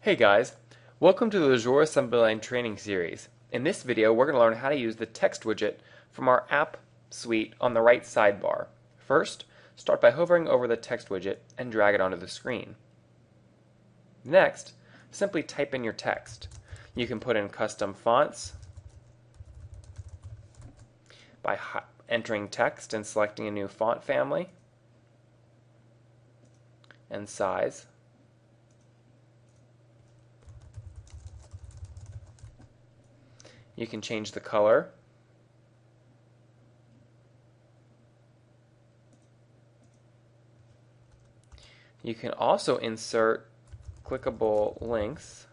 Hey guys, welcome to the Lujure Assembly Line training series. In this video, we're going to learn how to use the text widget from our app suite on the right sidebar. First, start by hovering over the text widget and drag it onto the screen. Next, simply type in your text. You can put in custom fonts by entering text and selecting a new font family and size. You can change the color. You can also insert clickable links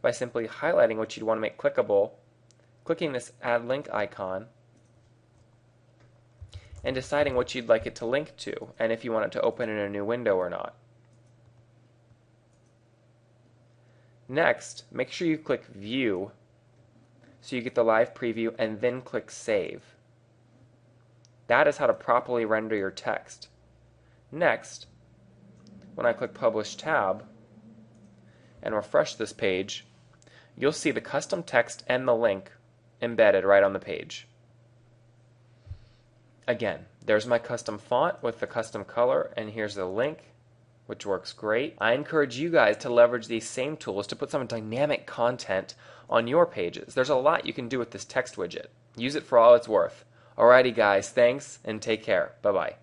by simply highlighting what you'd want to make clickable, clicking this add link icon, and deciding what you'd like it to link to and if you want it to open in a new window or not. Next, make sure you click View so you get the live preview and then click Save. That is how to properly render your text. Next, when I click Publish tab and refresh this page, you'll see the custom text and the link embedded right on the page. Again, there's my custom font with the custom color, and here's the link which works great. I encourage you guys to leverage these same tools to put some dynamic content on your pages. There's a lot you can do with this text widget. Use it for all it's worth. Alrighty, guys, thanks and take care. Bye bye.